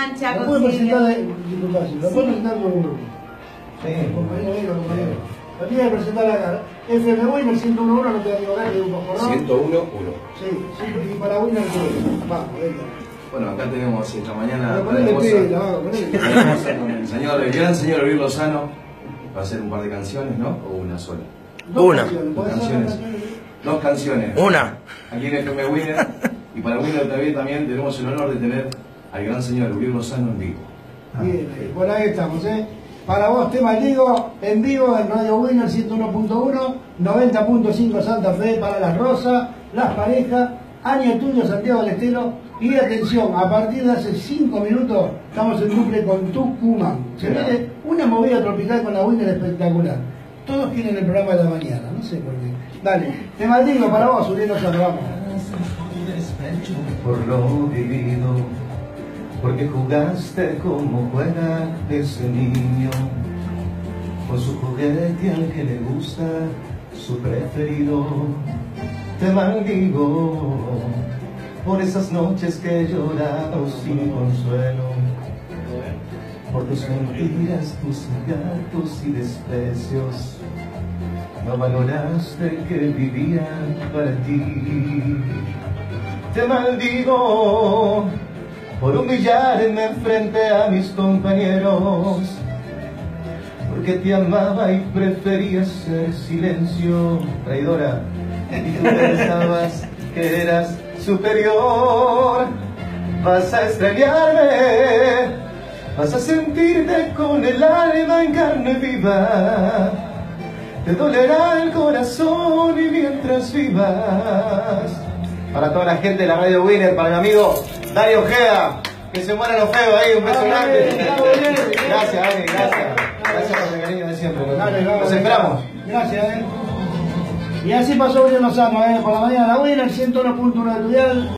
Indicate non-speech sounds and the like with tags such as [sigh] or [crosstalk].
cancha, Lo puede presentar, disculpa, sí, lo puede presentar. Sí. Compañero, venga, compañero. Lo tiene que presentar acá. FM Winner 101 no te digo un poco, ¿no? 101, 1. Sí, sí, y para Winner todo. Vamos, venga. Bueno, acá tenemos esta mañana la el señor, el gran señor Luis Lozano. Va a hacer un par de canciones, ¿no? O una sola. Dos Una. canciones, Dos ¿podés hacer canciones. dos canciones? Dos canciones. Una. Aquí en FM Winner. Y para Winner TV también tenemos el honor de tener al gran señor Luis Lozano en vivo. Bien, eh, por ahí estamos, ¿eh? Para vos, te maldigo, en vivo en Radio Winner 101.1, 90.5 Santa Fe, para las rosas, las parejas, año tuyo Santiago del Estero. Y atención, a partir de hace 5 minutos estamos en bucle con Tucumán. Se viene una movida tropical con la Winner espectacular. Todos quieren el programa de la mañana, no sé por qué. Dale, te maldigo para vos, Uriel Lozano, vamos. despecho por lo vivido, porque jugaste como juega ese niño, con su juguete al que le gusta, su preferido. Te maldigo por esas noches que he llorado sin consuelo, por tus mentiras, tus engaños y desprecios. No valoraste que vivía para ti. Te maldigo por humillarme frente a mis compañeros, porque te amaba y preferías ser silencio, traidora, y [laughs] tú pensabas que eras superior. Vas a extrañarme, vas a sentirte con el alma en carne viva. Te dolerá el corazón y mientras vivas. Para toda la gente de la Radio Winner, para mi amigo Dario Ojeda, que se muera los feos ahí, un beso grande. Gracias, Dani, gracias. Gracias por el cariño de siempre. Los esperamos. Gracias, eh. Y así pasó Uriel Lozano, eh. Por la mañana la Winner 101.1 de.